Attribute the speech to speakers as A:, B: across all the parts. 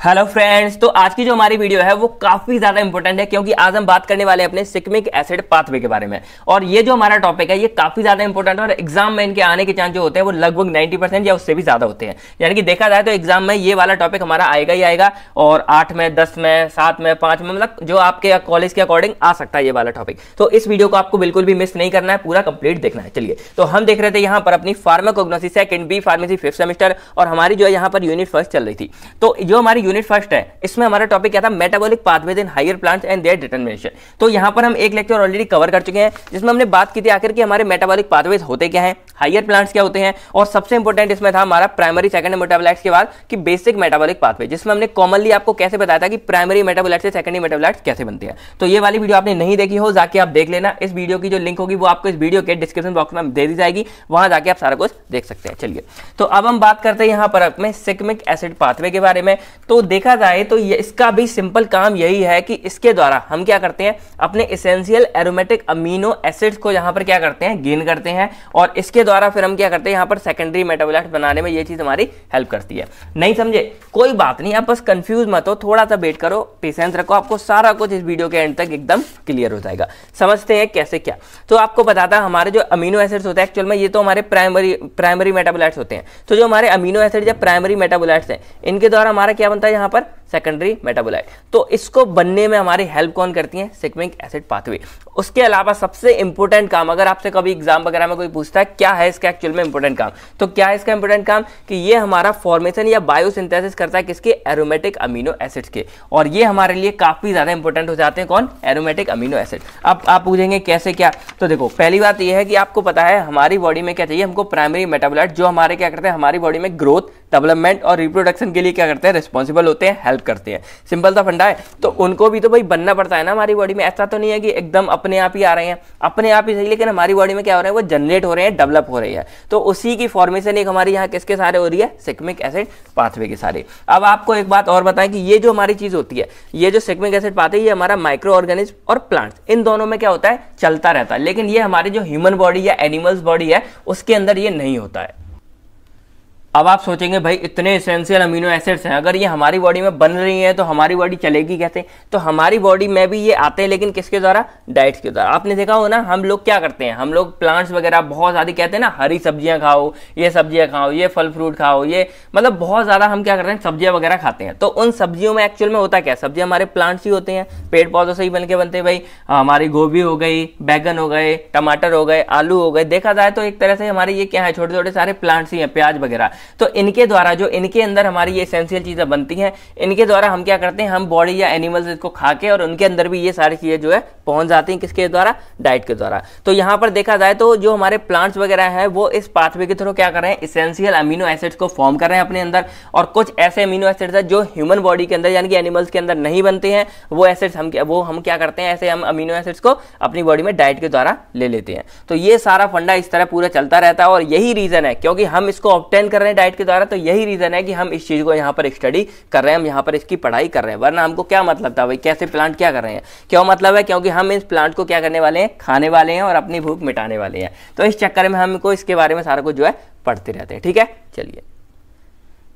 A: Hello friends तो आज की जो हमारी वीडियो है, वो काफ़ी ज़्यादा इंपॉर्टेंट है, क्योंकि आज हम बात करने वाले हैं अपने सिक्मिक एसिड पाथवे के बारे में। और ये जो हमारा टॉपिक है, ये काफ़ी ज़्यादा इंपॉर्टेंट है, और एग्ज़ाम में इनके आने के चांस जो होते हैं, वो लगभग 90 परसेंट या उससे भी ज़्यादा होते हैं। यानी कि देखा जाए तो एग्ज़ाम में ये वाला टॉपिक हमारा आएगा ही आएगा, और आठ में, दस में, सात में, पाँच में मतलब जो आपके कॉलेज के अकॉर्डिंग आ सकता है ये वाला टॉपिक तो इस वीडियो को आपको बिल्कुल भी मिस नहीं करना है, पूरा कंप्लीट देखना है। चलिए तो हम देख रहे थे यहाँ पर अपनी pharmacognosy second B pharmacy fifth semester और हमारी जो है यहाँ पर यूनिट फ़र्स्ट चल रही थी। तो जो हमारी यूनिट फ़र्स्ट है। इसमें हमारा टॉपिक क्या था? Metabolic pathways in higher plants and their determination तो यहाँ पर हम एक लेक्चर ऑलरेडी कवर कर चुके हैं, जिसमें हमने बात की थी आखिर कि हमारे मेटाबॉलिक पाथवेज होते क्या हैं हायर प्लांट्स क्या होते हैं, और सबसे इंपॉर्टेंट इसमें था हमारा प्राइमरी सेकेंडरी मेटाबोलाइट्स के बाद कि बेसिक मेटाबॉलिक पाथवे जिसमें हमने कॉमनली आपको कैसे बताया था कि प्राइमरी मेटाबोलाइट से सेकेंडरी मेटाबोलाइट्स कैसे बनते हैं। तो ये वाली वीडियो आपने नहीं देखी हो, जाके आप देख लेना। इस वीडियो की जो लिंक होगी, वो आपको इस वीडियो के डिस्क्रिप्शन बॉक्स में दे दी जाएगी। वहाँ जाके आप सारा कुछ देख सकते हैं। चलिए तो अब हम बात करते हैं यहाँ पर अपने सिकमिक एसिड पाथवे के बारे में। तो देखा जाए तो ये इसका भी सिंपल काम यही है कि इसके द्वारा हम क्या करते हैं, अपने इसेंशियल एरोमेटिक अमीनो एसिड्स को यहाँ पर क्या करते हैं गेन करते हैं और इसके द्वारा फिर हम क्या करते हैं, यहाँ पर सेकेंडरी मेटाबोलाइट बनाने में ये चीज़ हमारी हेल्प करती है। नहीं समझे? कोई बात नहीं, आप बस कंफ्यूज मत हो थोड़ा सा वेट करो पेशेंस रखो, आपको सारा कुछ इस वीडियो के एंड तक एकदम क्लियर हो जाएगा। समझते हैं कैसे क्या? तो आपको बताता हमारे जो अमीनो एसिड्स होते हैं एक्चुअल में ये तो हमारे प्राइमरी प्राइमरी मेटाबोलाइट्स होते हैं। तो जो हमारे अमीनो एसिड या प्राइमरी मेटाबोलाइट्स हैं, इनके द्वारा हमारा क्या बनता है यहाँ पर सेकेंडरी मेटाबोलाइट तो इसको बनने में हमारी हेल्प कौन करती है? सिक्विक एसिड पाथवे उसके अलावा सबसे इंपॉर्टेंट काम, अगर आपसे कभी एग्ज़ाम वगैरह में कोई पूछता है, क्या है इसका एक्चुअल में इंपॉर्टेंट काम? तो क्या है इसका इंपॉर्टेंट काम? कि ये हमारा फॉर्मेशन या बायोसिंथेसिस करता है किसके? एरोमेटिक अमीनो एसिड्स के। और ये हमारे लिए काफ़ी ज़्यादा इंपॉर्टेंट हो जाते हैं। कौन? एरोमेटिक अमीनो एसिड अब आप पूछेंगे कैसे क्या? तो देखो, पहली बात यह है कि आपको पता है हमारी बॉडी में क्या चाहिए? हमको प्राइमरी मेटाबोलाइट जो हमारे क्या करते हैं? हमारी बॉडी में ग्रोथ डेवलपमेंट और रिप्रोडक्शन के लिए क्या करते हैं? रिस्पॉन्सिबल होते हैं हेल्प करते हैं। सिंपल सा फंडा है। तो उनको भी तो भाई बनना पड़ता है ना हमारी बॉडी में। ऐसा तो नहीं है कि एकदम अपने आप ही आ रहे हैं, अपने आप ही सही, लेकिन हमारी बॉडी में क्या हो रहा है, वो जनरेट हो रहे हैं डेवलप हो रही है। तो उसी की फॉर्मेशन एक हमारी यहाँ किसके सारे हो रही है? सिक्मिक एसिड पाथवे के सारे अब आपको एक बात और बताएँ कि ये जो हमारी चीज़ होती है, ये जो सिक्मिक एसिड पाथवे ये हमारा माइक्रो ऑर्गेनिज्म और प्लांट्स इन दोनों में क्या होता है? चलता रहता है। लेकिन ये हमारी जो ह्यूमन बॉडी या एनिमल्स बॉडी है, उसके अंदर ये नहीं होता है। अब आप सोचेंगे, भाई, इतने इसेंशियल अमीनो एसिड्स हैं। अगर ये हमारी बॉडी में बन रही हैं तो हमारी बॉडी चलेगी कैसे? तो हमारी बॉडी में भी ये आते हैं, लेकिन किसके द्वारा? डाइट्स के द्वारा। आपने देखा हो ना, हम लोग क्या करते हैं? हम लोग प्लांट्स वगैरह बहुत ज़्यादा कहते हैं ना, हरी सब्ज़ियाँ खाओ, ये सब्ज़ियाँ खाओ, ये फल फ्रूट खाओ, ये मतलब बहुत ज़्यादा हम क्या करते हैं, सब्ज़ियाँ वगैरह खाते हैं। तो उन सब्जियों में एक्चुअल में होता क्या? है सब्ज़ियाँ हमारे प्लांट्स ही होते हैं। पेड़ पौधों से ही बन के बनते हैं, भाई। हमारी गोभी हो गई, बैगन हो गए, टमाटर हो गए, आलू हो गए। देखा जाए तो एक तरह से हमारे ये क्या है? छोटे छोटे सारे प्लांट्स ही हैं, प्याज वगैरह। तो इनके द्वारा जो इनके अंदर हमारी ये एसेंशियल चीज़ें बनती हैं, इनके द्वारा हम क्या करते हैं, हम बॉडी या एनिमल्स इसको खा के और उनके अंदर भी ये सारी चीज़ें जो है पहुँच जाती हैं किसके द्वारा? डाइट के द्वारा। तो यहाँ पर देखा जाए तो जो हमारे प्लांट्स वगैरह हैं, वो इस पाथवे के थ्रू क्या कर रहे हैं? इसेंशियल अमीनो एसिड्स को फॉर्म कर रहे हैं अपने अंदर और कुछ ऐसे अमीनो एसिड्स है जो ह्यूमन बॉडी के अंदर, यानी कि एनिमल्स के अंदर नहीं बनते हैं, वो एसिड्स हम वो हम क्या करते हैं, ऐसे हम अमीनो एसिड्स को अपनी बॉडी में डाइट के द्वारा ले लेते हैं। तो ये सारा फंडा इस तरह पूरा चलता रहता है और यही रीजन है, क्योंकि हम इसको ऑप्टेन कर रहे हैं डाइट के द्वारा तो यही रीजन है कि हम इस चीज़ को यहाँ पर स्टडी कर रहे हैं, हम यहाँ पर इसकी पढ़ाई कर रहे हैं। वरना हमको क्या मतलब था भाई? कैसे प्लांट क्या कर रहे हैं? क्यों मतलब है? क्योंकि हम इस प्लांट को क्या करने वाले हैं? खाने वाले हैं और अपनी भूख मिटाने वाले हैं। तो इस चक्कर में हमको इसके बारे में सारा कुछ जो है पढ़ते रहते हैं। ठीक है? चलिए।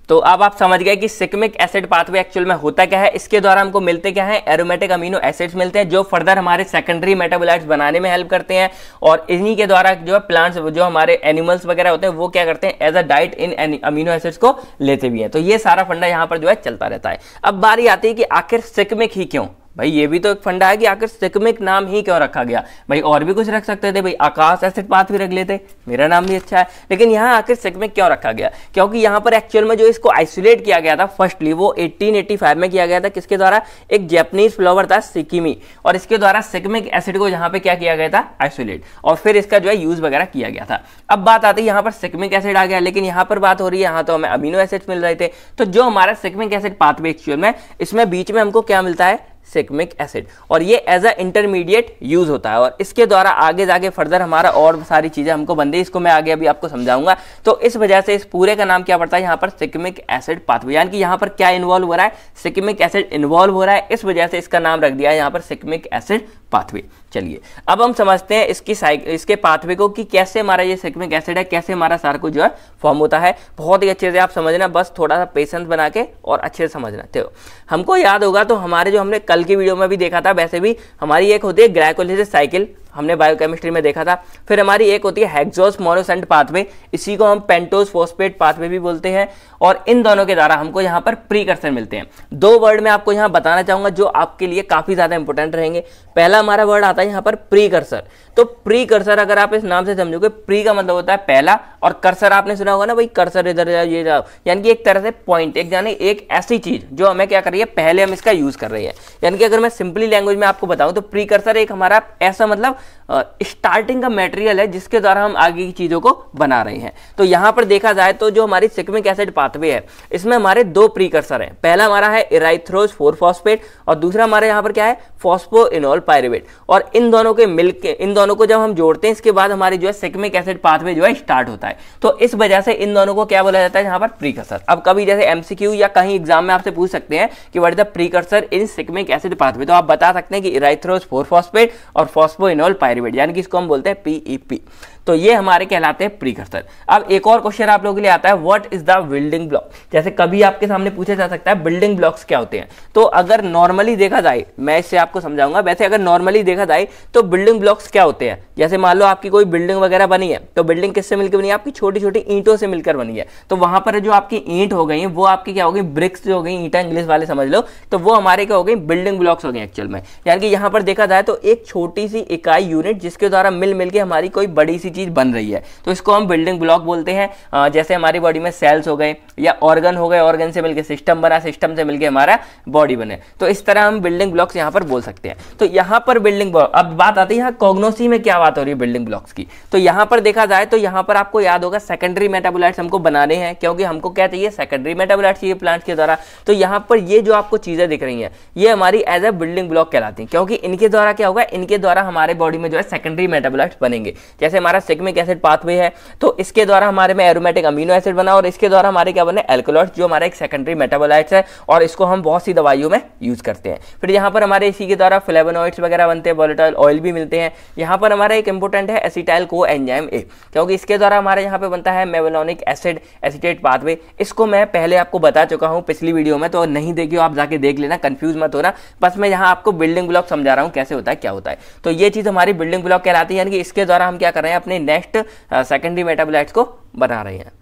A: तो अब आप समझ गए कि सिकमिक एसिड पाथवे एक्चुअल में होता क्या है, इसके द्वारा हमको मिलते क्या है? एरोमेटिक अमीनो एसिड्स मिलते हैं, जो फर्दर हमारे सेकेंडरी मेटाबोलाइट्स बनाने में हेल्प करते हैं, और इन्हीं के द्वारा जो है प्लांट्स जो हमारे एनिमल्स वगैरह होते हैं, वो क्या करते हैं एज अ डाइट इन अमीनो एसिड्स को लेते भी हैं। तो ये सारा फंडा यहाँ पर जो है चलता रहता है। अब बारी आती है कि आखिर सिकमिक ही क्यों? भाई, ये भी तो एक फंडा है कि आखिर सिकमिक नाम ही क्यों रखा गया? भाई, और भी कुछ रख सकते थे? भाई, आकाश एसिड पाथ भी रख लेते। मेरा नाम भी अच्छा है। लेकिन यहाँ आखिर सिकमिक क्यों रखा गया? क्योंकि यहाँ पर एक्चुअल में जो इसको आइसोलेट किया गया था फर्स्टली वो 1885 में किया गया था, किसके द्वारा? एक जैपनीज फ्लावर था सिकिमी और इसके द्वारा सिकमिक एसिड को यहाँ पे क्या किया गया था? आइसोलेट और फिर इसका जो है यूज़ वगैरह किया गया था। अब बात आती है, यहाँ पर सिकमिक एसिड आ गया, लेकिन यहाँ पर बात हो रही है, यहाँ तो हमें अमीनो एसिड मिल रहे थे। तो जो हमारा सिकमिक एसिड पाथवे एक्चुअल में, इसमें बीच में हमको क्या मिलता है? Shikimic acid. और ये एज अ इंटरमीडिएट यूज़ होता है। और इसके द्वारा आगे जाके फर्दर हमारा और सारी चीज़ें हमको बनती है। इसको मैं आगे अभी आपको समझाऊँगा। तो इस वजह से इस पूरे का नाम क्या पड़ता है? यहाँ पर सिकमिक एसिड पाथवे यानी कि यहाँ पर क्या इन्वॉल्व हो रहा है? सिकमिक एसिड इन्वॉल्व हो रहा है। इस वजह से इसका नाम रख दिया। है यहाँ पर सिकमिक एसिड पाथवे चलिए, अब हम समझते हैं इसकी इसके पाथवे को कि कैसे हमारा ये सिक्मिक एसिड है, कैसे हमारा सार को जो है फॉर्म होता है। बहुत ही अच्छे से आप समझना, बस थोड़ा सा पेशेंस बना के और अच्छे से समझना। तो हमको याद होगा तो हमारे जो हमने कल की वीडियो में भी देखा था, वैसे भी हमारी एक होती है ग्लाइकोलिसिस साइकिल हमने बायोकेमिस्ट्री में देखा था। फिर हमारी एक होती है हेक्सोस मोनोसेंट पाथवे इसी को हम पेंटोस फोस्पेट पाथवे भी बोलते हैं और इन दोनों के द्वारा हमको यहाँ पर प्रीकर्सर मिलते हैं। दो वर्ड में आपको यहाँ बताना चाहूँगा जो आपके लिए काफ़ी ज़्यादा इंपॉर्टेंट रहेंगे। पहला हमारा वर्ड आता है यहाँ पर प्रीकर्सर तो प्रीकर्सर अगर आप इस नाम से समझोगे प्री का मतलब होता है पहला और कर्सर आपने सुना होगा ना भाई कर्सर इधर ये जाओ। यानी कि एक तरह से पॉइंट एक जाने एक ऐसी चीज़ जो हमें क्या कर रही है, पहले हम इसका यूज़ कर रहे हैं। यानी कि अगर मैं सिंपली लैंग्वेज में आपको बताऊँ तो प्रीकर्सर एक हमारा ऐसा मतलब स्टार्टिंग का मेटेरियल है जिसके द्वारा हम आगे की चीज़ों को बना रहे हैं। तो यहाँ पर देखा जाए तो जो हमारी सिक्मिक एसिड पाथवे है, इसमें हमारे दो प्रीकर्सर हैं। पहला हमारा है इराइथ्रोज फोर फॉस्फेट और दूसरा हमारे यहाँ पर क्या है? फॉस्फो इनोल पायरेट और इन दोनों के मिलके, इन दोनों को जब हम जोड़ते हैं, इसके बाद हमारी जो है सिक्मिक एसिड पाथवे जो है स्टार्ट होता है। तो इस वजह से इन दोनों को क्या बोला जाता है? यहाँ पर प्रीकर्सर अब कभी जैसे एमसीक्यू या कहीं एग्ज़ाम में आपसे पूछ सकते हैं कि what is the precursor in shikimic acid pathway तो आप बता सकते हैं कि इराइथ्रोज फोर फॉस्फेट और फॉस्फो इनोल पायरेट यानी कि इसको हम बोलते हैं पीईपी तो ये हमारे कहलाते हैं प्रीकर्सर। अब एक और क्वेश्चन आप लोगों के लिए आता है what is the building block जैसे कभी आपके सामने पूछा जा सकता है बिल्डिंग ब्लॉक्स क्या होते हैं? तो अगर नॉर्मली देखा जाए, मैं इससे आपको समझाऊँगा, वैसे अगर नॉर्मली देखा जाए तो बिल्डिंग ब्लॉक्स क्या होते हैं? जैसे मान लो आपकी कोई बिल्डिंग वगैरह बनी है तो बिल्डिंग किससे मिलकर बनी है? आपकी छोटी छोटी ईंटों से मिलकर बनी है। तो वहाँ पर जो आपकी ईंट हो गई वो आपकी क्या हो गई? ब्रिक्स जो हो गई, ईंटा इंग्लिश वाले समझ लो तो वो हमारे क्या हो गई? बिल्डिंग ब्लॉक्स हो गए एक्चुअल में। यानी कि यहाँ पर देखा जाए तो एक छोटी सी इकाई यूनिट जिसके द्वारा मिल मिल के हमारी कोई बड़ी सी चीज़ बन रही है। तो इसको हम बिल्डिंग ब्लॉक बोलते हैं। जैसे हमारी बॉडी में सेल्स हो गए या ऑर्गन हो गए ऑर्गन से मिलकर सिस्टम बना सिस्टम से मिलकर हमारा बॉडी बने। तो इस तरह हम बिल्डिंग ब्लॉक्स यहाँ पर बोल सकते हैं। तो यहाँ पर बिल्डिंग ब्लॉक अब बात आती है कॉग्नोसी में क्या बात हो रही है बिल्डिंग ब्लॉक्स की। तो यहाँ पर देखा जाए तो यहाँ पर आपको याद होगा सेकेंडरी मेटाबोलाइट्स हमको बनाने हैं, क्योंकि हमको क्या चाहिए? सेकेंडरी मेटाबोलाइट्स चाहिए प्लांट के द्वारा। तो यहाँ पर ये जो आपको चीज़ें दिख रही हैं, ये हमारी एज ए बिल्डिंग ब्लॉक कहलाती हैं। क्योंकि इनके द्वारा क्या होगा? इनके द्वारा हमारे बॉडी में जो है सेकेंडरी मेटाबोलाइट्स बनेंगे। जैसे हमारा सिग्मिक एसिड पाथवे है तो इसके द्वारा हमारे में एरोमेटिक अमीनो एसिड बना और इसके द्वारा हमारे क्या बने एल्कोलॉइड्स जो हमारा एक सेकेंडरी मेटाबोलाइट्स है, और इसको हम बहुत सी दवाइयों में यूज़ करते हैं। फिर यहाँ पर हमारे इसी के द्वारा फ्लेवोनॉइड्स वगैरह बनते हैं वोलेटाइल ऑयल भी मिलते हैं। यहाँ पर हमारा एक इंपोर्टेंट है एसिटाइल को एंजाइम ए क्योंकि इसके द्वारा हमारे यहाँ पे बनता है मेवेलोनिक एसिड एसिटेट पाथवे इसको मैं पहले आपको बता चुका हूँ पिछली वीडियो में तो नहीं देखियो, आप जाके देख लेना कंफ्यूज मत होना। बस मैं यहाँ आपको बिल्डिंग ब्लॉक समझा रहा हूँ, कैसे होता है, क्या होता है। तो ये चीज़ हमारी बिल्डिंग ब्लॉक कहलाती है, यानी कि इसके द्वारा हम क्या कर रहे हैं, अपने नेक्स्ट सेकेंडरी मेटाबोलाइट्स को बना रहे हैं।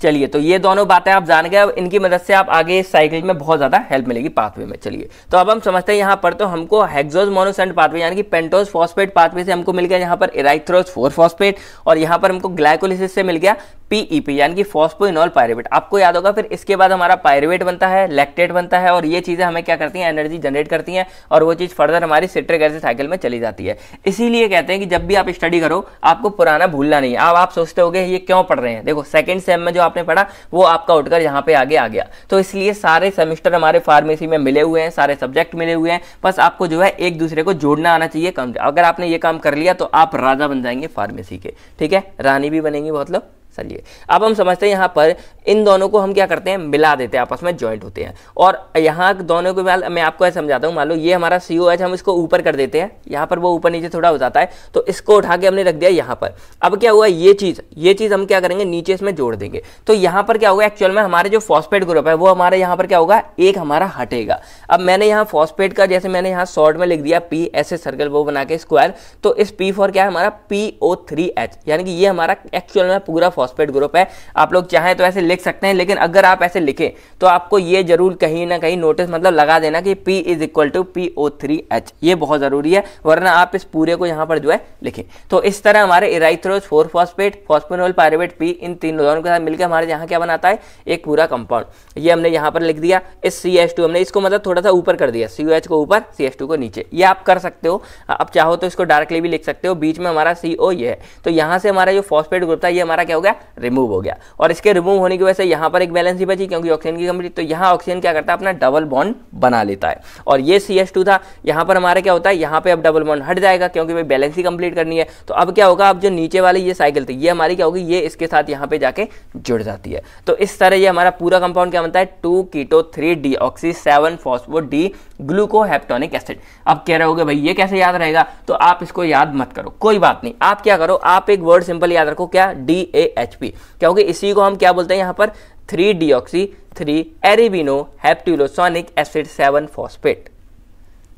A: चलिए तो ये दोनों बातें आप जान गए, अब इनकी मदद से आप आगे इस साइकिल में बहुत ज़्यादा हेल्प मिलेगी पाथवे में। चलिए तो अब हम समझते हैं यहाँ पर तो हमको हेक्सोज मोनोसेंट पाथवे यानी कि पेंटोज फॉस्फेट पाथवे से हमको मिल गया, यहाँ पर इराइथ्रोज फोर फॉस्फेट और यहाँ पर हमको ग्लाइकोलिसिस से मिल गया पीईपी e यानी कि फॉस्फोइनॉल पायरेट आपको याद होगा, फिर इसके बाद हमारा पायरेट बनता है लैक्टेट बनता है, और ये चीज़ें हमें क्या करती हैं एनर्जी जनरेट करती हैं, और वो चीज़ फर्दर हमारी सिट्रिक एसिड साइकिल में चली जाती है। इसीलिए कहते हैं कि जब भी आप स्टडी करो, आपको पुराना भूलना नहीं है। अब आप सोचते हो ये क्यों पढ़ रहे हैं? देखो सेकंड सेम में जो आपने पढ़ा, वो आपका उठकर यहाँ पे आगे आ गया। तो इसलिए सारे सेमिस्टर हमारे फार्मेसी में मिले हुए हैं, सारे सब्जेक्ट मिले हुए हैं। बस आपको जो है, एक दूसरे को जोड़ना आना चाहिए, कम अगर आपने ये काम कर लिया तो आप राजा बन जाएँगे फार्मेसी के। ठीक है? रानी भी बनेंगी बहुत लोग। चलिए। अब हम समझते हैं यहाँ पर इन दोनों को हम क्या करते हैं? मिला देते हैं, आपस में ज्वाइंट होते हैं। और यहाँ दोनों को मैं आपको ऐसे समझाता हूँ, मान लो ये हमारा सी हम इसको ऊपर कर देते हैं, यहाँ पर वो ऊपर नीचे थोड़ा हो जाता है तो इसको उठा के हमने रख दिया यहाँ पर। अब क्या हुआ? ये चीज़ ये चीज़ हम क्या करेंगे? नीचे इसमें जोड़ देंगे। तो यहाँ पर क्या होगा? एक्चुअल में हमारे जो फॉस्फेट ग्रुप है, वो हमारे यहाँ पर क्या होगा? एक हमारा हटेगा। अब मैंने यहाँ फॉस्फेट का जैसे मैंने यहाँ शॉर्ट में लिख दिया पी ऐसे सर्कल वो बना के स्क्वायर तो इस पी फॉर क्या है? हमारा पी ओ थ्री एच यानी कि ये हमारा एक्चुअल में पूरा फॉस्फेट ग्रुप है। आप लोग चाहें तो ऐसे लिख सकते हैं, लेकिन अगर आप ऐसे लिखें तो आपको ये ज़रूर कहीं ना कहीं नोटिस मतलब लगा देना कि P is equal to P O three H ये बहुत ज़रूरी है, वरना आप इस पूरे को यहाँ पर जो है लिखें। तो इस तरह हमारे erythrose four phosphate phosphoenol pyruvate P इन तीनों दोनों के साथ मिलकर हमारे यहाँ क्या बनाता है? एक पूरा कंपाउंड ये हमने यहाँ पर लिख दिया, इस सी एच टू हमने इसको मतलब थोड़ा सा ऊपर कर दिया सी एच को ऊपर सी एच टू को नीचे। ये आप कर सकते हो, आप चाहो तो इसको डायरेक्टली भी लिख सकते हो, बीच में हमारा सी ओ ये है। तो यहाँ से हमारा जो फॉस्फेट ग्रुप था, ये हमारा क्या हो गया? रिमूव हो गया। और इसके रिमूव होने की वजह से यहाँ पर एक बैलेंस ही बची क्योंकि ऑक्सीजन की कंप्लीट तो यहाँ ऑक्सीजन क्या करता है? अपना डबल बॉन्ड बना लेता है। और ये सी था। यहाँ पर हमारा क्या होता है? यहाँ पे अब डबल बॉन्ड हट जाएगा क्योंकि भाई बैलेंस ही कंप्लीट करनी है। तो अब क्या होगा? अब जो नीचे वाली ये साइकिल थी, ये हमारी क्या होगी? ये इसके साथ यहाँ पे जाके जुड़ जाती है। तो इस तरह ये हमारा पूरा कंपाउंड क्या बनता है? Two keto three deoxy seven phospho D glucoheptonic acid अब कह रहे हो भाई ये कैसे याद रहेगा? तो आप इसको याद मत करो। कोई बात नहीं। आप क्या करो? आप एक वर्ड सिंपल याद रखो। क्या? डी ए एच पी क्योंकि इसी को हम क्या बोलते हैं यहाँ पर? Three deoxy three arabino heptulosonic acid seven phosphate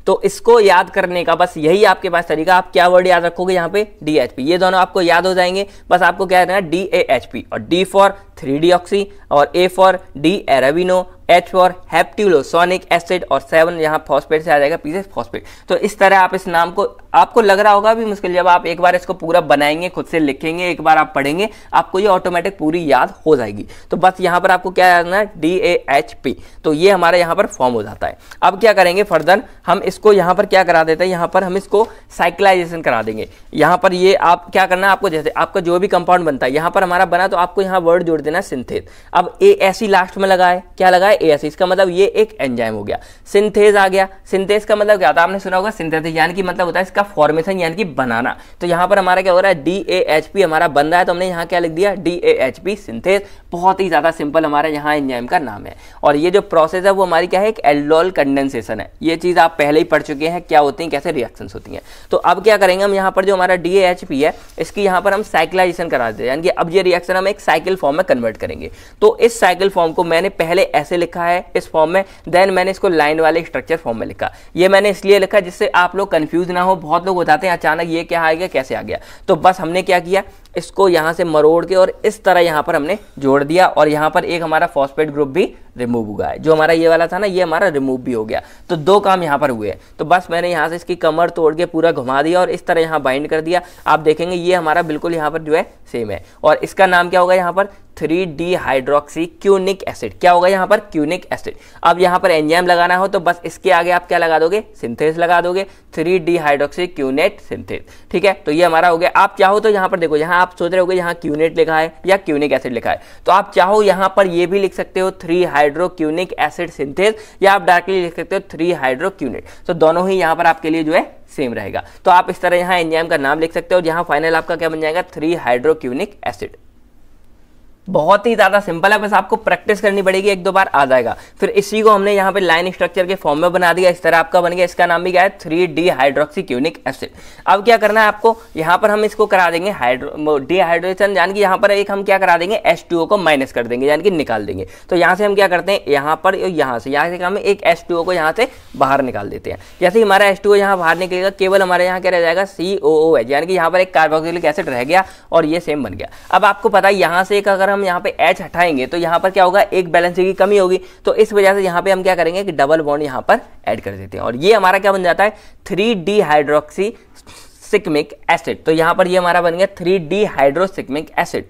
A: तो इसको याद करने का बस यही आपके पास तरीका। आप क्या वर्ड याद रखोगे यहाँ पे? डी एच पी ये दोनों आपको याद हो जाएँगे। बस आपको क्या करना है? डी ए एच पी और डी फॉर थ्री डी ऑक्सी और A for D arabino H for heptulosonic acid और सेवन यहाँ फॉस्फेट से आ जाएगा पीछे फॉस्फेट। तो इस तरह आप इस नाम को, आपको लग रहा होगा भी मुश्किल जब आप एक बार इसको पूरा बनाएँगे, खुद से लिखेंगे, एक बार आप पढ़ेंगे, आपको ये ऑटोमेटिक पूरी याद हो जाएगी। तो बस यहाँ पर आपको क्या याद है? डी ए एच पी तो ये हमारे यहाँ पर फॉर्म हो जाता है। अब क्या करेंगे फर्दर हम इसको यहाँ पर क्या करा देते हैं? यहाँ पर हम इसको साइक्लाइजेशन करा देंगे। यहाँ पर ये आप क्या करना है? आपको जैसे आपका जो भी कंपाउंड बनता है, यहाँ पर हमारा बना तो आपको यहाँ वर्ड जोड़ सिंथेज अब ए एस लास्ट में लगाए, क्या लगाए? ए एस इसका मतलब ये एक एंजाइम हो गया। सिंथेज आ गया। सिंथेज का मतलब क्या था? आपने सुना होगा सिंथेसिस यानी कि मतलब होता है इसका फॉर्मेशन यानी कि बनाना। तो यहाँ पर हमारा क्या हो रहा है? डी ए एच पी हमारा बन रहा है तो हमने यहाँ क्या लिख दिया? D A H P synthase बहुत ही ज़्यादा सिंपल हमारा यहाँ एंजाइम का नाम है। और ये जो प्रोसेस है, वो हमारी क्या है? एक एल्डोल कंडेंसेशन है। ये चीज़ आप पहले ही पढ़ चुके हैं, क्या होती है, कैसे रिएक्शन होती है। तो अब क्या करेंगे हम? यहाँ पर जो हमारा डी एच पी है, इसकी यहाँ पर हम साइक्लाइजेशन करा देते हैं। यानी कि अब ये रिएक्शन हम एक साइकिल फॉर्म में करेंगे। तो इस साइकिल फॉर्म को मैंने पहले ऐसे लिखा है, इस फॉर्म में देन मैंने इसको लाइन वाले स्ट्रक्चर फॉर्म में लिखा। ये मैंने इसलिए लिखा जिससे आप लोग कंफ्यूज ना हो, बहुत लोग बताते हैं अचानक ये क्या आ गया, कैसे आ गया। तो बस हमने क्या किया, इसको यहाँ से मरोड़ के और इस तरह यहाँ पर हमने जोड़ दिया और यहाँ पर एक हमारा फॉस्फेट ग्रुप भी रिमूव हुआ है। जो हमारा ये वाला था ना, ये हमारा रिमूव भी हो गया। तो दो काम यहाँ पर हुए। तो बस मैंने यहाँ से इसकी कमर तोड़ के पूरा घुमा दिया और इस तरह यहाँ बाइंड कर दिया। आप देखेंगे ये हमारा बिल्कुल यहाँ पर जो है सेम है। और इसका नाम क्या होगा यहाँ पर? Three D hydroxy quinic acid क्या होगा यहाँ पर? क्यूनिक एसिड अब यहाँ पर एंजाइम लगाना हो तो बस इसके आगे आप क्या लगा दोगे? सिंथेस लगा दोगे। Three D hydroxy quinate synthase ठीक है? तो ये हमारा हो गया। आप चाहो तो यहाँ पर देखो, यहाँ आप सोच रहे हो यहाँ क्यूनेट लिखा है या क्यूनिक एसिड लिखा है। तो आप चाहो यहाँ पर ये भी लिख सकते हो three hydro quinic acid synthase या आप डायरेक्टली लिख सकते हो थ्री हाइड्रोक्यूनिट। तो दोनों ही यहाँ पर आपके लिए जो है सेम रहेगा। तो आप इस तरह यहाँ एंजाइम का नाम लिख सकते हो, और जहाँ फाइनल आपका क्या बन जाएगा? Three hydroquinic acid. बहुत ही ज़्यादा सिंपल है, बस आपको प्रैक्टिस करनी पड़ेगी, एक दो बार आ जाएगा। फिर इसी को हमने यहाँ पे लाइन स्ट्रक्चर के फॉर्म में बना दिया, इस तरह आपका बन गया। इसका नाम भी क्या है? Three D hydroxy quinic acid अब क्या करना है आपको? यहाँ पर हम इसको करा देंगे हाइड्रो डिहाइड्रेशन यानी कि यहाँ पर एक हम क्या करा देंगे? एस को माइनस कर देंगे, यानी कि निकाल देंगे। तो यहाँ से हम क्या करते हैं? यहाँ पर यहाँ से यहाँ से हम एक एस को यहाँ से बाहर निकाल देते हैं। जैसे ही हमारा एस यहाँ बाहर निकलेगा, केवल हमारे यहाँ क्या रह जाएगा? सी ओ ओ एच यानी कि यहाँ पर एक कार्बोक्सिलिक एसिड रह गया और ये सेम बन गया। अब आपको पता है, यहाँ से एक अगर हम यहाँ पे एच हटाएँगे तो यहाँ पर क्या होगा? एक बैलेंस की कमी होगी। तो इस वजह से यहाँ पे हम क्या करेंगे कि डबल बॉन्ड यहाँ पर ऐड कर देते हैं। और ये हमारा क्या बन जाता है? Three D hydroxy shikimic acid तो यहाँ पर ये हमारा बन गया थ्री डी हाइड्रोसिकमिक एसिड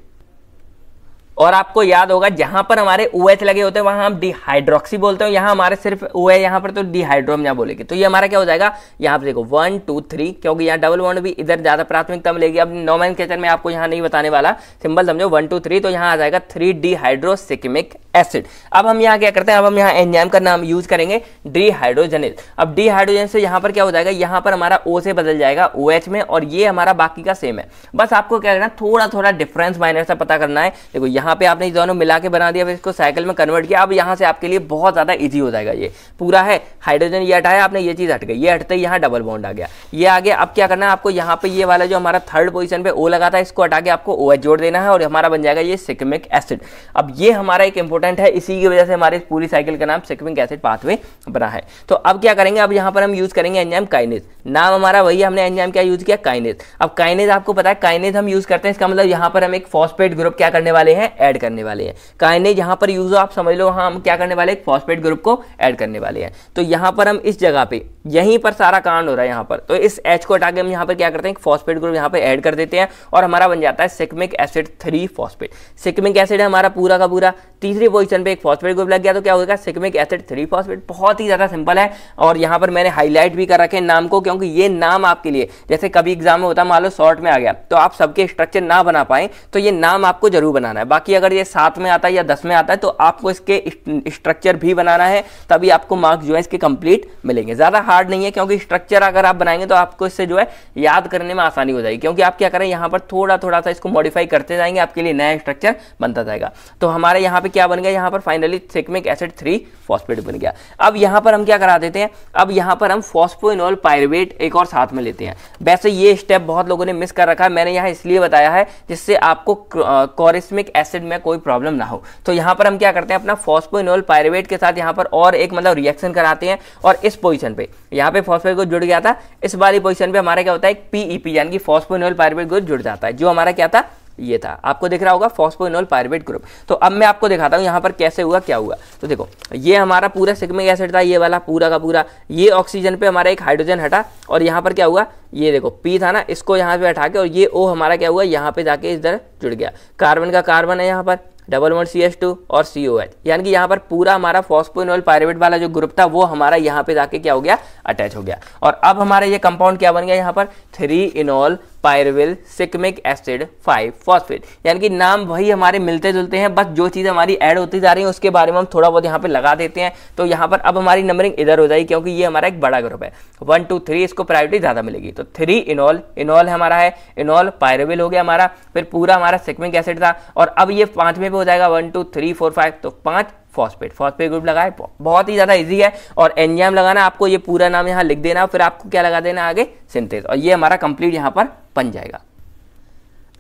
A: और आपको याद होगा, जहाँ पर हमारे ओ OH लगे होते हैं, वहाँ हम डिहाइड्रोक्सी बोलते हैं यहाँ हमारे सिर्फ़ ओ है, यहाँ पर तो डिहाइड्रोम यहाँ बोलेंगे। तो ये हमारा क्या हो जाएगा? यहाँ पर देखो वन टू थ्री क्योंकि यहाँ डबल बॉन्ड भी इधर ज़्यादा प्राथमिकता मिलेगी। अब नॉमैन में आपको यहाँ नहीं बताने वाला। सिंबल समझो वन टू थ्री तो यहाँ आ जाएगा थ्री डिहाइड्रोसिकमिक एसिड अब हम यहाँ क्या करते हैं? अब हम यहाँ एंजाइम का नाम यूज़ करेंगे डिहाइड्रोजनेज अब डिहाइड्रोजन से यहाँ पर क्या हो जाएगा? यहाँ पर हमारा ओ से बदल जाएगा ओ OH में, और ये हमारा बाकी का सेम है। बस आपको क्या करना थोड़ा थोड़ा डिफरेंस माइनर से पता करना है। देखो, यहाँ पे आपने दोनों मिला के बना दिया, फिर इसको साइकिल में कन्वर्ट किया। अब यहाँ से आपके लिए बहुत ज़्यादा ईजी हो जाएगा ये। पूरा है हाइड्रोजन ये हटाया आपने, ये चीज़ हट गई। ये हटते ही यहाँ डबल बॉन्ड आ गया। ये आ गया अब क्या करना है आपको, यहाँ पे ये वाला जो हमारा थर्ड पोजिशन पे ओ लगा था, इसको हटा के आपको ओ OH जोड़ देना है और हमारा बन जाएगा ये सिकमिक एसिड अब ये हमारा एक इंपॉर्टेंट है, इसी की वजह से हमारे पूरी साइकिल का नाम सिकमिक एसिड पाथवे बना है। तो अब क्या करेंगे, अब यहाँ पर हम यूज़ करेंगे एंजाइम काइनेज नाम हमारा वही हमने एंजाइम क्या यूज़ किया? काइनेज अब काइनेज आपको पता है काइनेज हम यूज़ करते हैं, इसका मतलब यहाँ पर हम एक फॉस्पेट ग्रुप क्या करने वाले हैं? ऐड करने वाले हैं. काइनेज यहाँ पर यूज़ हो, आप समझ लो हाँ हम क्या करने वाले एक फॉस्फेट ग्रुप को ऐड करने वाले हैं. तो यहाँ पर हम इस जगह पे यहीं पर सारा कांड हो रहा है यहाँ पर। तो इस एच को हटा के हम यहाँ पर क्या करते हैं? फॉस्फेट ग्रुप यहाँ पर ऐड कर देते हैं और हमारा बन जाता है shikimic acid three phosphate shikimic acid हमारा पूरा का पूरा। तीसरी पोजिशन पे एक फॉस्फेट ग्रुप लग गया तो क्या होगा? सिकमिक एसिड थ्री फॉस्फेट बहुत ही ज़्यादा सिंपल है और यहाँ पर मैंने हाईलाइट भी कर रखे नाम को क्योंकि ये नाम आपके लिए, जैसे कभी एग्ज़ाम में होता मान लो शॉर्ट में आ गया तो आप सबके स्ट्रक्चर ना बना पाए तो ये नाम आपको ज़रूर बनाना है। बाकी अगर ये सात में आता है या दस में आता है तो आपको इसके स्ट्रक्चर भी बनाना है, तभी आपको मार्क्स जो है इसके कंप्लीट मिलेंगे। ज़्यादा हार्ड नहीं है, क्योंकि स्ट्रक्चर अगर आप बनाएँगे तो आपको इससे जो है याद करने में आसानी हो जाएगी। क्योंकि आप क्या करें, यहाँ पर थोड़ा थोड़ा सा इसको मॉडिफाई करते जाएँगे, आपके लिए नया स्ट्रक्चर बनता जाएगा। तो हमारे यहाँ पे क्या बन गया? यहाँ पर finally shikimic acid three phosphate बन गया। अब यहाँ पर हम क्या करा देते हैं? अब यहाँ पर हम फॉस्फोइनोल पायरवेट एक और साथ में लेते हैं। वैसे ये स्टेप बहुत लोगों ने मिस कर रखा है, मैंने यहाँ इसलिए बताया है जिससे आपको कॉरिस्मिक एसिड में कोई प्रॉब्लम ना हो। तो यहाँ पर हम क्या करते हैं, अपना फॉस्फोइनोल पायरवेट के साथ यहाँ पर और एक मतलब रिएक्शन कराते हैं और इस पोजिशन पे यहाँ पे फॉस्फेट को जुड़ गया था। इस वाली पोजिशन पे हमारा क्या होता है? पीईपी e यानी कि फॉस्फोइनोल पायरवेट ग्रुप जुड़ जाता है। जो हमारा क्या था? ये था। आपको दिख रहा होगा फॉस्फोइनोल पायरवेट ग्रुप तो अब मैं आपको दिखाता हूँ यहाँ पर कैसे हुआ, क्या हुआ। तो देखो, ये हमारा पूरा सिग्मिक एसिड था, ये वाला पूरा का पूरा। ये ऑक्सीजन पे हमारा एक हाइड्रोजन हटा और यहाँ पर क्या हुआ? ये देखो पी था ना, इसको यहाँ पे हटा के और ये ओ हमारा क्या हुआ? यहाँ पे जाके तरह जुड़ गया। कार्बन का कार्बन है यहाँ पर। Double one C S two और सी ओ एच यानी कि यहाँ पर पूरा हमारा फॉस्पोनोल पायरेट वाला जो ग्रुप था, वो हमारा यहाँ पे जाके क्या हो गया? अटैच हो गया। और अब हमारा ये कंपाउंड क्या बन गया यहाँ पर? Three enol pyruvyl shikimic acid five phosphate यानी कि नाम वही हमारे मिलते जुलते हैं, बस जो चीज़ हमारी ऐड होती जा रही है, उसके बारे में हम थोड़ा बहुत यहाँ पे लगा देते हैं। तो यहाँ पर अब हमारी नंबरिंग इधर हो जाएगी, क्योंकि ये हमारा एक बड़ा ग्रुप है। वन टू थ्री इसको प्रायोरिटी ज़्यादा मिलेगी। तो थ्री इनॉल इनॉल हमारा है इनॉल पायरविल हो गया हमारा, फिर पूरा हमारा सिकमिक एसिड था, और अब ये पाँचवें पे हो जाएगा। One two three four five तो पाँच फॉस्फेट फॉस्फेट ग्रुप लगाए बहुत ही ज़्यादा इजी है। और एंजाइम लगाना, आपको ये पूरा नाम यहाँ लिख देना, फिर आपको क्या लगा देना आगे? सिंथेस और ये हमारा कंप्लीट यहाँ पर बन जाएगा।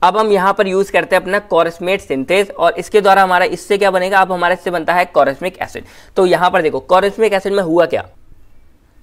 A: अब हम यहाँ पर यूज़ करते हैं अपना कॉरस्मेट सिंथेस और इसके द्वारा हमारा, इससे क्या बनेगा? अब हमारे इससे बनता है कॉरस्मिक एसिड तो यहाँ पर देखो कॉरस्मिक एसिड में हुआ क्या?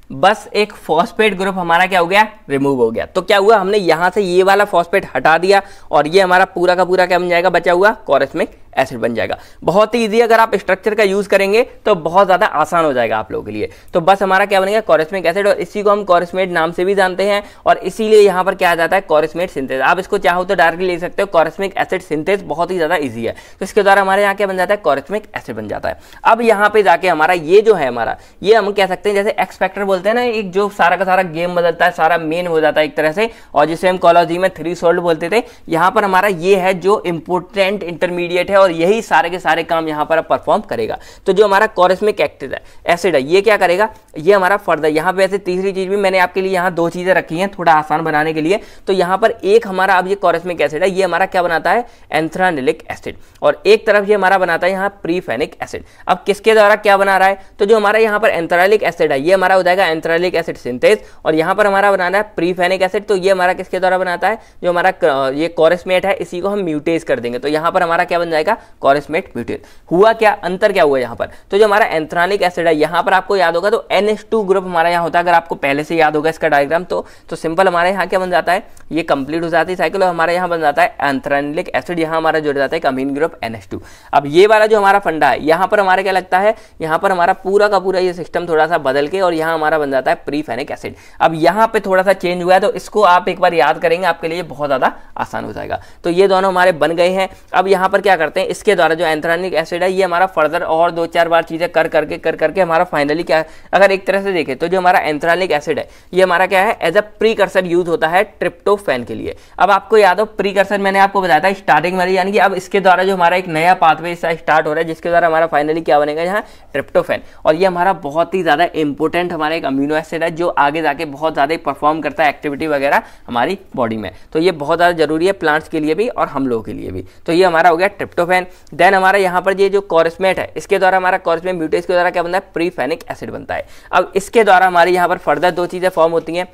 A: बस एक फॉस्फेट ग्रुप हमारा क्या हो गया? रिमूव हो गया। तो क्या हुआ? हमने यहाँ से ये वाला फॉस्फेट हटा दिया, और ये हमारा पूरा का पूरा क्या बन जाएगा? बचा हुआ कॉरस्मिक एसिड बन जाएगा। बहुत ही ईजी अगर आप स्ट्रक्चर का यूज़ करेंगे तो बहुत ज़्यादा आसान हो जाएगा आप लोगों के लिए। तो बस हमारा क्या बनेगा कॉरिस्मेट एसिड और इसी को हम कॉरिस्मेट नाम से भी जानते हैं और इसीलिए यहाँ पर क्या आ जाता है कॉरिस्मेट सिंथेस आप इसको चाहो तो डायरेक्टली ले सकते हो कॉरिस्मिक एसिड सिंथेस बहुत ही ज़्यादा ईजी है। तो इसके द्वारा हमारे यहाँ क्या बन जाता है कॉरिस्मिक एसिड बन जाता है। अब यहाँ पे जाके हमारा ये जो है हमारा, ये हम कह सकते हैं, जैसे एक्सपेक्टर बोलते हैं ना, एक जो सारा का सारा गेम बदलता है, सारा मेन हो जाता है एक तरह से। और जिसे हम कॉलोजी में थ्री सोल्ड बोलते थे, यहाँ पर हमारा ये है जो इंपोर्टेंट इंटरमीडिएट है और यही सारे के सारे काम यहाँ पर परफॉर्म करेगा। तो जो हमारा कॉरिस्मिक एक्टिव है एसिड है, ये क्या करेगा? ये हमारा फर्दर यहाँ पे ऐसे तीसरी चीज़ भी मैंने आपके लिए यहाँ दो चीज़ें रखी हैं थोड़ा आसान बनाने के लिए। तो यहाँ पर एक हमारा अब ये कॉरिस्मिक एसिड है, ये हमारा क्या बनाता है? एंथ्रानिलिक एसिड और एक तरफ़ ये हमारा बनाता है यहाँ प्रीफेनिक एसिड अब किसके द्वारा क्या बना रहा है? तो जो हमारा यहाँ पर एंथ्रालिक एसिड है, ये हमारा हो जाएगा एंथ्रालिक एसिड सिंथेस और यहाँ पर हमारा बनाना है प्रीफेनिक एसिड तो ये हमारा किसके द्वारा बनाता है? जो हमारा ये कॉरिस्मेट है, इसी को हम म्यूटेज कर देंगे। तो यहाँ पर हमारा क्या बन जाएगा? कॉरिस्मेट ब्यूटेन हुआ क्या? अंतर क्या हुआ यहाँ पर? तो जो हमारा एंथ्रानिक एसिड है, यहाँ पर आपको याद होगा तो टू ग्रुप हमारा यहाँ होता है, अगर आपको पहले से याद होगा इसका डायग्राम तो तो सिंपल हमारे यहाँ क्या बन जाता है? ये कंप्लीट हो जाती है साइकिल और हमारे यहाँ बन जाता है एंथ्रानिक एसिड यहाँ हमारा जुड़ जाता है कमीन ग्रुप टू अब ये वाला जो हमारा फंडा है, यहाँ पर हमारा क्या लगता है? यहाँ पर हमारा पूरा का पूरा ये सिस्टम थोड़ा सा बदल के और यहाँ हमारा बन जाता है प्रीफेनिक एसिड अब यहाँ पे थोड़ा सा चेंज हुआ है तो इसको आप एक बार याद करेंगे, आपके लिए बहुत ज़्यादा आसान हो जाएगा. तो ये दोनों हमारे बन गए हैं. अब यहाँ पर क्या करते हैं? इसके द्वारा जो एंथ्रानिक एसिड है, ये हमारा फर्दर और दो चार बार चीज़ें कर करके कर करके हमारा फाइनली क्या अगर एक तरह से देखें तो जो हमारा एंथ्रानिक एसिड है, ये हमारा क्या है? एज अ प्रीकर्सर यूज़ होता है ट्रिप्टोफैन के लिए। अब आपको याद हो प्रीकर्सर मैंने आपको बताया था स्टार्टिंग में यानी कि अब इसके द्वारा जो हमारा एक नया पाथवे स्टार्ट हो रहा है, जिसके द्वारा हमारा फाइनली क्या बनेगा यहाँ? ट्रिप्टोफैन और ये हमारा बहुत ही ज़्यादा इंपॉर्टेंट हमारा एक अमीनो एसिड है, जो आगे जाके बहुत ज़्यादा परफॉर्म करता है एक्टिविटी वगैरह हमारी बॉडी में। तो ये बहुत ज़्यादा ज़रूरी है प्लांट्स के लिए भी और हम लोगों के लिए भी। तो ये हमारा हो गया ट्रिप्टोफैन देन हमारा यहाँ पर ये जो कॉरसमेट है, इसके द्वारा हमारा कॉरसमेट म्यूटेज के द्वारा क्या बनता है? प्रीफेनिक एसिड बनता है। अब इसके द्वारा हमारे यहाँ पर फर्दर दो चीज़ें फॉर्म होती हैं।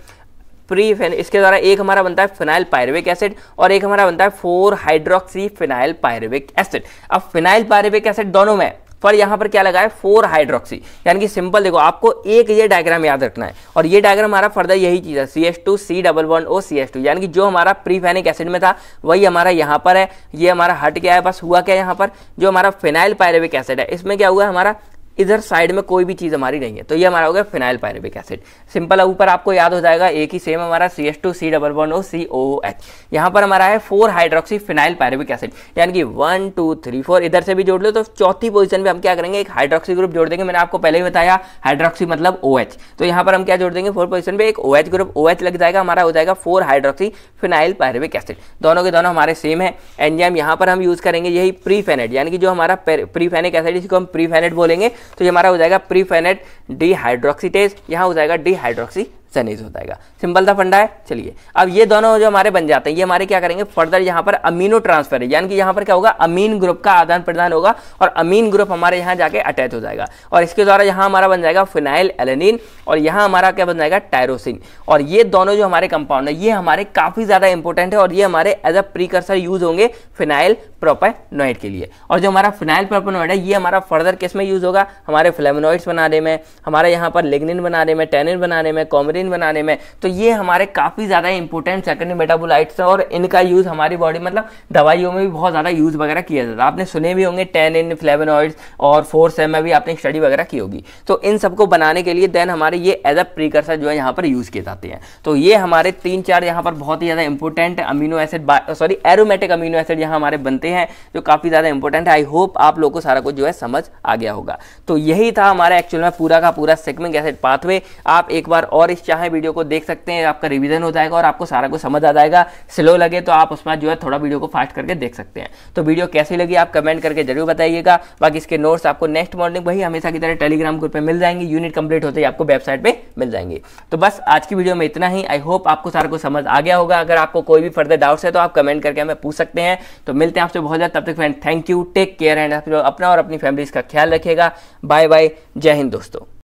A: प्री इसके द्वारा एक हमारा बनता है फिनाइल पायरविक एसिड और एक हमारा बनता है four hydroxy phenyl pyruvic acid अब फिनाइल पायरविक एसिड दोनों में पर यहाँ पर क्या लगा है? फोर हाइड्रोक्सी यानी कि सिंपल देखो, आपको एक ये डायग्राम याद रखना है। और ये डायग्राम हमारा फर्दर यही चीज़ है C S two C double one O C S two यानी कि जो हमारा प्रीफेनिक एसिड में था, वही हमारा यहाँ पर है। ये हमारा हट क्या है, बस हुआ क्या यहाँ पर? जो हमारा फिनाइल पायरेविक एसिड है। इसमें क्या हुआ हमारा इधर साइड में कोई भी चीज़ हमारी नहीं है। तो ये हमारा हो गया फिनाइल पायरेबिक एसिड। सिंपल, ऊपर आपको याद हो जाएगा, एक ही सेम हमारा C S two C double one O C O H यहाँ पर हमारा है four hydroxy phenyl pyruvic acid यानी कि वन टू थ्री फोर इधर से भी जोड़ लो तो चौथी पोजिशन पे हम क्या करेंगे? एक हाइड्रोक्सी ग्रुप जोड़ देंगे। मैंने आपको पहले ही बताया हाइड्रोक्सी मतलब ओ एच तो यहाँ पर हम क्या जोड़ देंगे? फोर पोजिशन पे एक O H group O H लग जाएगा, हमारा हो जाएगा four hydroxy phenyl pyruvic acid दोनों के दोनों हमारे सेम है। एंजाइम यहाँ पर हम यूज़ करेंगे यही प्रीफेनेट यानी कि जो हमारा प्रीफेनिक एसिड इसको हम प्रीफेनेट बोलेंगे तो ये हमारा हो जाएगा प्रीफेनेट डी हाइड्रोक्सीटेज यहाँ हो जाएगा डी हाइड्रोक्सी सनीज हो जाएगा। सिंपल सा फंडा है, चलिए। अब ये दोनों जो हमारे बन जाते हैं, ये हमारे क्या करेंगे? फर्दर यहाँ पर अमीनो ट्रांसफ़र है, यानी कि यहाँ पर क्या होगा? अमीन ग्रुप का आदान प्रदान होगा और अमीन ग्रुप हमारे यहाँ जाके अटैच हो जाएगा। और इसके द्वारा यहाँ हमारा बन जाएगा फिनाइल एलेनिन और यहाँ हमारा क्या बन जाएगा? टायरोसिन। और ये दोनों जो हमारे कंपाउंड है, ये हमारे काफ़ी ज़्यादा इंपॉर्टेंट है और ये हमारे एज अ प्रीकर्सर यूज़ होंगे फिनाइल प्रोपेनोइड के लिए। और जो हमारा फिनाइल प्रोपेनोइड है, ये हमारा फर्दर किसमें यूज़ होगा? हमारे फ्लेमोनोइड्स बनाने में, हमारे यहाँ पर लिग्निन बनाने में, टेनिन बनाने में, कॉमरिन बनाने में। तो ये हमारे काफ़ी ज़्यादा इंपॉर्टेंट सेकेंडरी मेटाबोलाइट्स हैं और इनका यूज़ हमारी बॉडी मतलब दवाइयों में भी बहुत ज़्यादा यूज़ वगैरह किया जाता है। आपने सुने भी होंगे टेनिन फ्लेवोनॉइड्स और फोर सेम में भी आपने स्टडी वगैरह की होगी। तो इन सबको बनाने के लिए देन हमारे ये एज अ प्रीकर्सर जो है यहाँ पर यूज़ किए जाते हैं। तो ये हमारे तीन चार यहाँ पर बहुत ही ज़्यादा important amino acid sorry aromatic amino acid यहाँ हमारे बनते हैं, जो काफ़ी ज़्यादा इंपॉर्टेंट है। आई होप आप लोग को सारा कुछ जो है समझ आ गया होगा। तो यही था हमारा एक्चुअल में पूरा का पूरा सेगमेंट एसिड पाथवे आप एक बार और इस चाहे वीडियो को देख सकते हैं, आपका रिविजन हो जाएगा और आपको सारा कुछ समझ आ जाएगा। स्लो लगे तो आप उसमें जो है थोड़ा वीडियो को फास्ट करके देख सकते हैं। तो वीडियो कैसी लगी आप कमेंट करके ज़रूर बताइएगा। बाकी इसके नोट्स आपको नेक्स्ट मॉर्निंग वही हमेशा की तरह टेलीग्राम ग्रुप में मिल जाएँगे। यूनिट कंप्लीट होते ही आपको वेबसाइट पर मिल जाएँगे। तो बस आज की वीडियो में इतना ही। आई होप आपको सारा कुछ समझ आ गया होगा। अगर आपको कोई भी फर्दर डाउट्स है तो आप कमेंट करके हमें पूछ सकते हैं। तो मिलते हैं आपसे बहुत ज़्यादा तब तक friend thank you take care and अपना और अपनी फैमिली का ख्याल रखेगा बाय बाय जय हिंद दोस्तों।